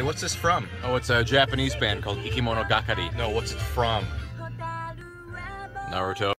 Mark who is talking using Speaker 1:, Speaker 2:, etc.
Speaker 1: Hey, what's this from?
Speaker 2: Oh, it's a Japanese band called Ikimono Gakari.
Speaker 1: No, what's it from?
Speaker 2: Naruto.